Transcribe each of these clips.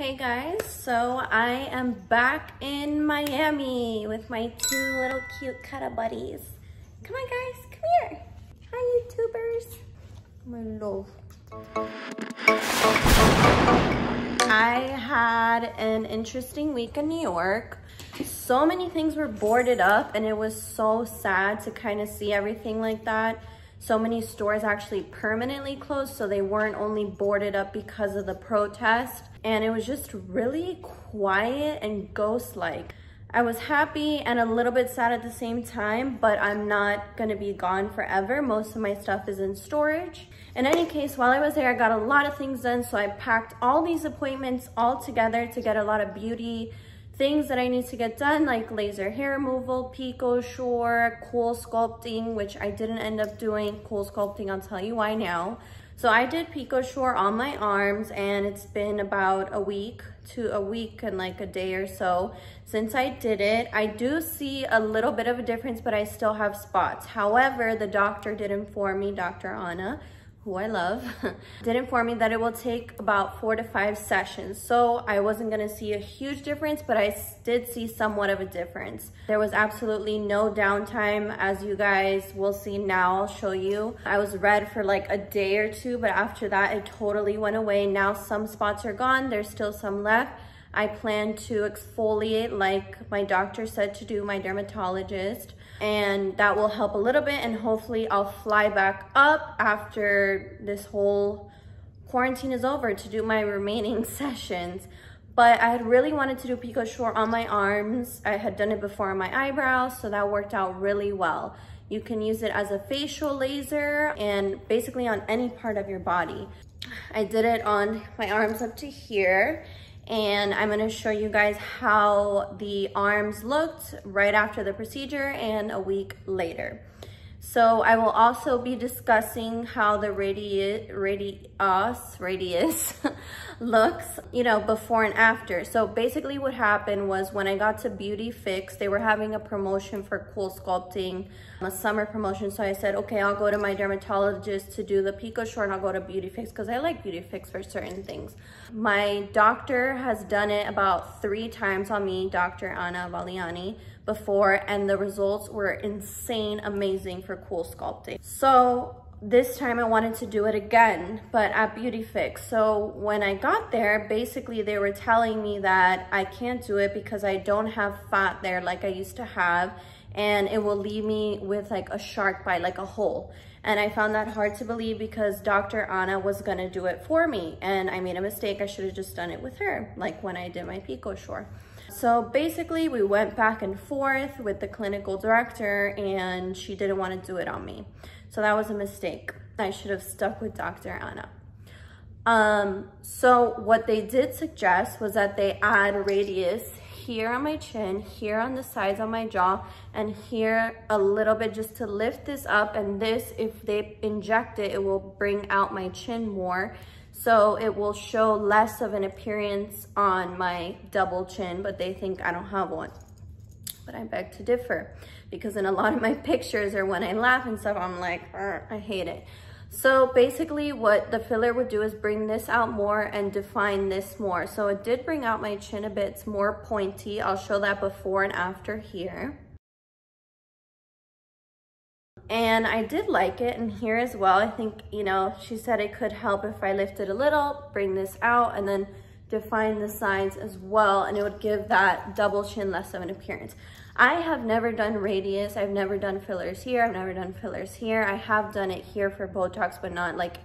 Hey guys, so I am back in Miami with my two little cute cuddle buddies. Come on guys, come here. Hi YouTubers. My love. I had an interesting week in New York. So many things were boarded up and it was so sad to kind of see everything like that. So many stores actually permanently closed so they weren't only boarded up because of the protest and it was just really quiet and ghost-like. I was happy and a little bit sad at the same time, but I'm not gonna be gone forever. Most of my stuff is in storage. In any case, while I was there, I got a lot of things done. So I packed all these appointments all together to get a lot of beauty things that I need to get done, like laser hair removal, PicoSure, cool sculpting, which I didn't end up doing cool sculpting. I'll tell you why now. So I did PicoSure on my arms and it's been about a week to a week and like a day or so since I did it. I do see a little bit of a difference, but I still have spots. However, the doctor did inform me, Dr. Anna, who I love, did inform me that it will take about four to five sessions. So I wasn't gonna see a huge difference, but I did see somewhat of a difference. There was absolutely no downtime, as you guys will see now, I'll show you. I was red for like a day or two, but after that, it totally went away. Now some spots are gone, there's still some left. I plan to exfoliate like my doctor said to do, my dermatologist and that will help a little bit and hopefully I'll fly back up after this whole quarantine is over to do my remaining sessions. But I had really wanted to do Pico PicoSure on my arms. I had done it before on my eyebrows, so that worked out really well. You can use it as a facial laser and basically on any part of your body. I did it on my arms up to here and I'm gonna show you guys how the arms looked right after the procedure and a week later. So I will also be discussing how the Radiesse, Radiesse, Radiesse looks, you know, before and after. So basically what happened was when I got to Beauty Fix, they were having a promotion for cool sculpting, a summer promotion. So I said, okay, I'll go to my dermatologist to do the Pico PicoSure and I'll go to Beauty Fix because I like Beauty Fix for certain things. My doctor has done it about three times on me, Dr. Anna Valiani, before, and the results were insane, amazing for cool sculpting. So this time I wanted to do it again, but at Beauty Fix. So when I got there, basically they were telling me that I can't do it because I don't have fat there like I used to have and it will leave me with like a shark bite, like a hole. And I found that hard to believe because Dr. Anna was gonna do it for me and I made a mistake. I should have just done it with her, like when I did my PicoSure. So basically we went back and forth with the clinical director and she didn't want to do it on me. So that was a mistake. I should have stuck with Dr. Anna. Um, so what they did suggest was that they add Radiesse here on my chin, here on the sides of my jaw, and here a little bit just to lift this up. And this, if they inject it, it will bring out my chin more. So it will show less of an appearance on my double chin, but they think I don't have one. But I beg to differ because in a lot of my pictures or when I laugh and stuff, I'm like, I hate it. So basically what the filler would do is bring this out more and define this more. So it did bring out my chin a bit, it's more pointy. I'll show that before and after here. And I did like it and here as well. I think, you know, she said it could help if I lifted a little, bring this out and then define the sides as well. And it would give that double chin less of an appearance. I have never done Radiesse. I've never done fillers here. I've never done fillers here. I have done it here for Botox, but not like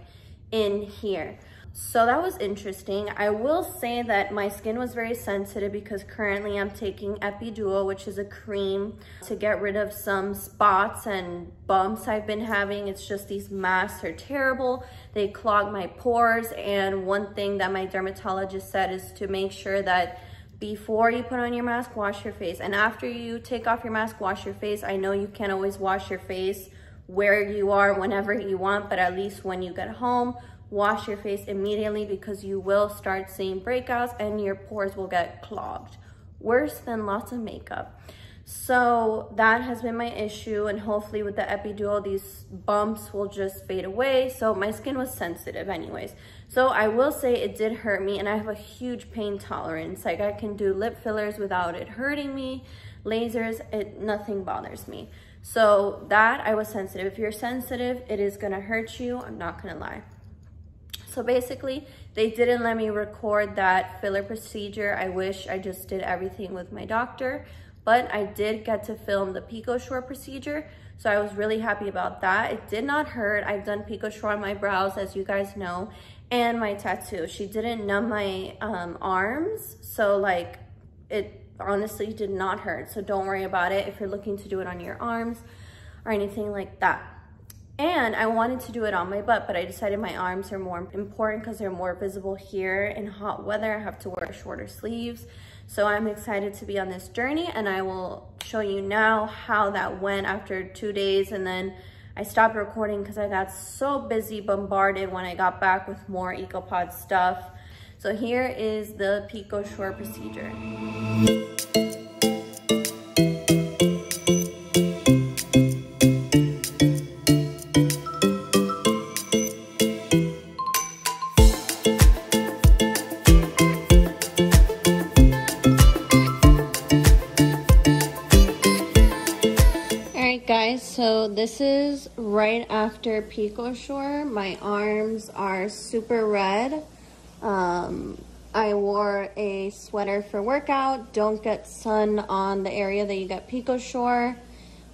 in here. So that was interesting. I will say that my skin was very sensitive because currently I'm taking Epiduo, which is a cream to get rid of some spots and bumps I've been having. It's just these masks are terrible. They clog my pores. And one thing that my dermatologist said is to make sure that before you put on your mask, wash your face. And after you take off your mask, wash your face. I know you can't always wash your face where you are whenever you want, but at least when you get home, wash your face immediately because you will start seeing breakouts and your pores will get clogged. Worse than lots of makeup. So that has been my issue and hopefully with the Epiduo, these bumps will just fade away. So my skin was sensitive anyways. So I will say it did hurt me and I have a huge pain tolerance. Like I can do lip fillers without it hurting me. Lasers, it nothing bothers me. So that I was sensitive. If you're sensitive, it is gonna hurt you. I'm not gonna lie. So basically, they didn't let me record that filler procedure. I wish I just did everything with my doctor, but I did get to film the PicoSure procedure. So I was really happy about that. It did not hurt. I've done PicoSure on my brows, as you guys know, and my tattoo. She didn't numb my um, arms. So like it honestly did not hurt. So don't worry about it if you're looking to do it on your arms or anything like that. And I wanted to do it on my butt, but I decided my arms are more important because they're more visible here in hot weather. I have to wear shorter sleeves. So I'm excited to be on this journey and I will show you now how that went after two days. And then I stopped recording because I got so busy bombarded when I got back with more EcoPod stuff. So here is the Pico PicoSure procedure. This is right after PicoSure. My arms are super red. Um, I wore a sweater for workout. Don't get sun on the area that you get PicoSure.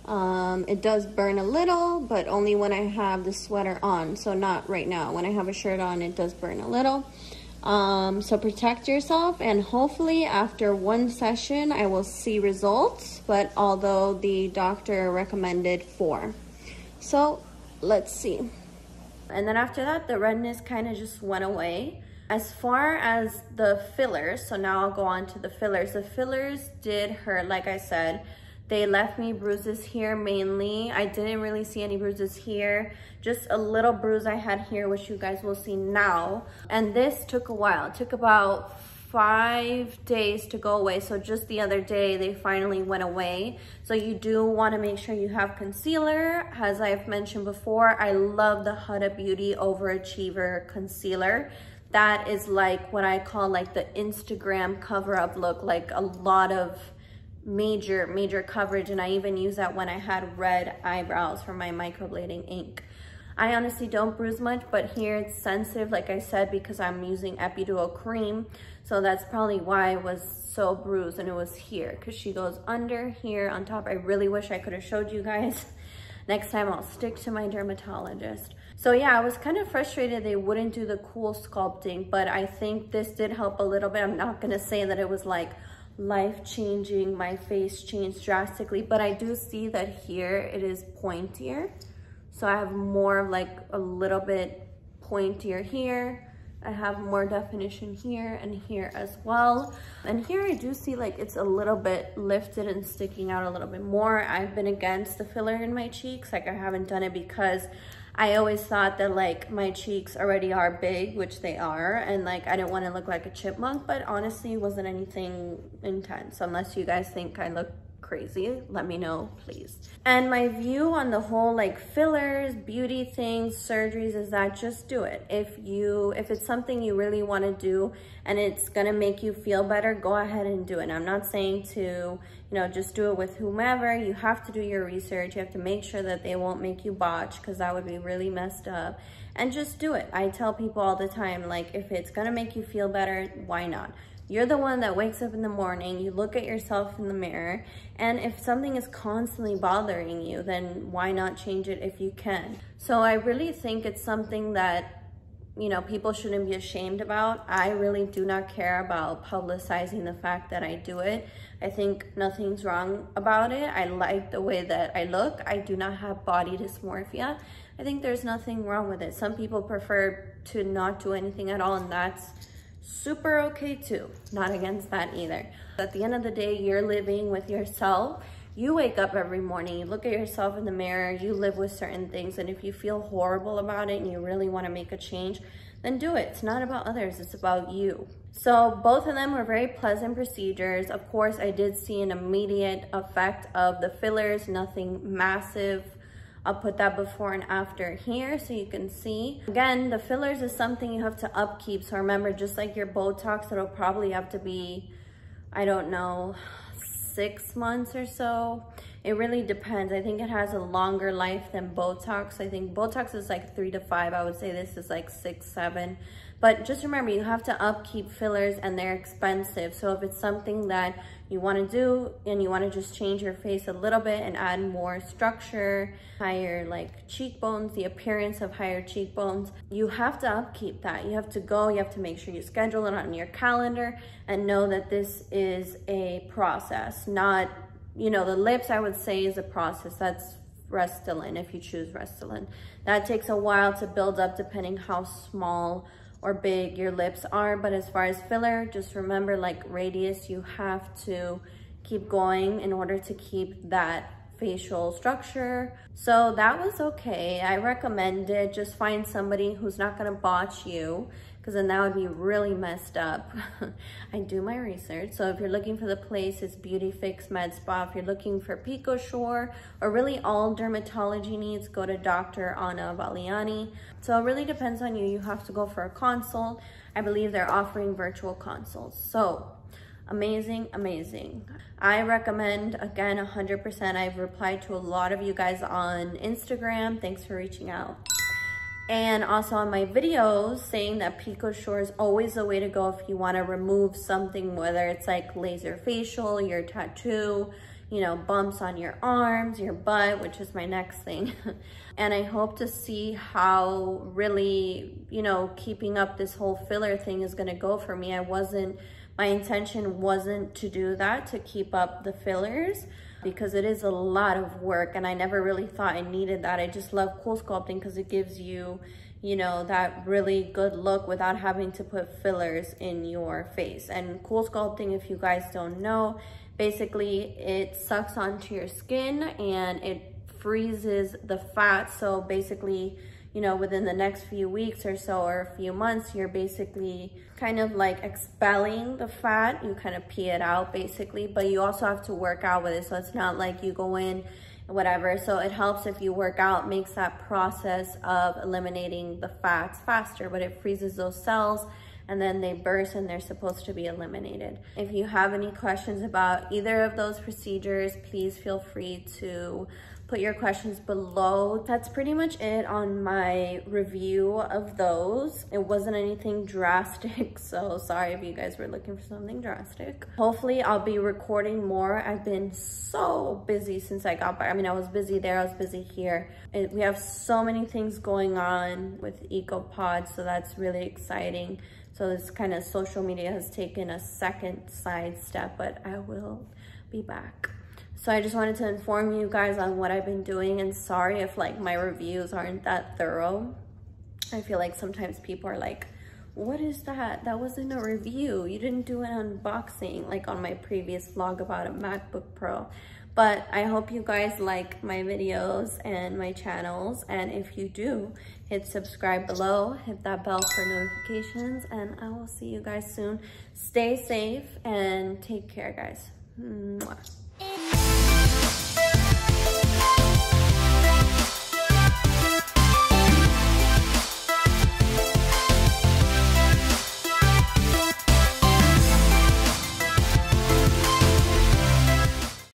Um, it does burn a little, but only when I have the sweater on. So not right now. When I have a shirt on, it does burn a little. Um, so protect yourself and hopefully after one session I will see results, but although the doctor recommended four. So let's see. And then after that, the redness kind of just went away. As far as the fillers, so now I'll go on to the fillers. The fillers did hurt, like I said. They left me bruises here mainly. I didn't really see any bruises here. Just a little bruise I had here, which you guys will see now. And this took a while. It took about five days to go away. So just the other day, they finally went away. So you do want to make sure you have concealer. As I've mentioned before, I love the Huda Beauty Overachiever Concealer. That is like what I call like the Instagram cover up look, like a lot of major, major coverage. And I even use that when I had red eyebrows from my microblading ink. I honestly don't bruise much, but here it's sensitive, like I said, because I'm using Epiduo cream. So that's probably why it was so bruised and it was here because she goes under here on top. I really wish I could have showed you guys. Next time I'll stick to my dermatologist. So yeah, I was kind of frustrated they wouldn't do the cool sculpting, but I think this did help a little bit. I'm not gonna say that it was like life-changing, my face changed drastically, but I do see that here it is pointier. So I have more like a little bit pointier here. I have more definition here and here as well. And here I do see like it's a little bit lifted and sticking out a little bit more. I've been against the filler in my cheeks. Like I haven't done it because I always thought that like my cheeks already are big, which they are, and like I didn't want to look like a chipmunk, but honestly wasn't anything intense unless you guys think I look crazy, let me know, please. And my view on the whole like fillers, beauty things, surgeries is that just do it. If you, if it's something you really want to do and it's to make you feel better, go ahead and do it. I'm not saying to, you know, just do it with whomever. You have to do your research. You have to make sure that they won't make you botch because that would be really messed up. And just do it. I tell people all the time, like, if it's to make you feel better, why not? You're the one that wakes up in the morning, you look at yourself in the mirror, and if something is constantly bothering you, then why not change it if you can? So I really think it's something that you know, people shouldn't be ashamed about. I really do not care about publicizing the fact that I do it. I think nothing's wrong about it. I like the way that I look. I do not have body dysmorphia. I think there's nothing wrong with it. Some people prefer to not do anything at all, and that's super okay too. Not against that either. At the end of the day, you're living with yourself. You wake up every morning, you look at yourself in the mirror, you live with certain things, and if you feel horrible about it and you really want to make a change, then do it. It's not about others, it's about you. So both of them were very pleasant procedures. Of course, I did see an immediate effect of the fillers, nothing massive I'll put that before and after here so you can see. Again, the fillers is something you have to upkeep. So remember, just like your Botox, it'll probably have to be, I don't know, six months or so. It really depends. I think it has a longer life than Botox. I think Botox is like three to five. I would say this is like six, seven. But just remember, you have to upkeep fillers and they're expensive. So if it's something that you want to do and you want to just change your face a little bit and add more structure, higher like cheekbones, the appearance of higher cheekbones, you have to upkeep that. You have to go, you have to make sure you schedule it on your calendar and know that this is a process, not, you know, the lips I would say is a process. That's Restylane if you choose Restylane. That takes a while to build up depending how small or big your lips are. But as far as filler, just remember like Radiesse, you have to keep going in order to keep that facial structure. So that was okay. I recommend it. Just find somebody who's not gonna botch you because then that would be really messed up. I do my research. So if you're looking for the place, it's Beauty Fix Med Spa. If you're looking for PicoSure or really all dermatology needs, go to Dr. Anna Valiani. So it really depends on you. You have to go for a consult. I believe they're offering virtual consults. So amazing, amazing. I recommend, again, 100%. I've replied to a lot of you guys on Instagram. Thanks for reaching out and also on my videos saying that Pico PicoSure is always the way to go if you want to remove something, whether it's like laser facial, your tattoo, you know, bumps on your arms, your butt, which is my next thing. and I hope to see how really, you know, keeping up this whole filler thing is going to go for me. I wasn't, my intention wasn't to do that, to keep up the fillers because it is a lot of work and I never really thought I needed that. I just love cool sculpting because it gives you, you know, that really good look without having to put fillers in your face. And cool sculpting, if you guys don't know, basically it sucks onto your skin and it freezes the fat. So basically you know, within the next few weeks or so or a few months, you're basically kind of like expelling the fat. You kind of pee it out basically, but you also have to work out with it. So it's not like you go in whatever. So it helps if you work out, makes that process of eliminating the fats faster, but it freezes those cells and then they burst and they're supposed to be eliminated. If you have any questions about either of those procedures, please feel free to put your questions below. That's pretty much it on my review of those. It wasn't anything drastic, so sorry if you guys were looking for something drastic. Hopefully I'll be recording more. I've been so busy since I got back. I mean, I was busy there, I was busy here. It, we have so many things going on with EcoPod, so that's really exciting. So this kind of social media has taken a second side step, but I will be back. So I just wanted to inform you guys on what I've been doing and sorry if like my reviews aren't that thorough. I feel like sometimes people are like, what is that? That wasn't a review. You didn't do an unboxing like on my previous vlog about a MacBook Pro. But I hope you guys like my videos and my channels. And if you do, hit subscribe below, hit that bell for notifications, and I will see you guys soon. Stay safe and take care, guys. Mwah. Música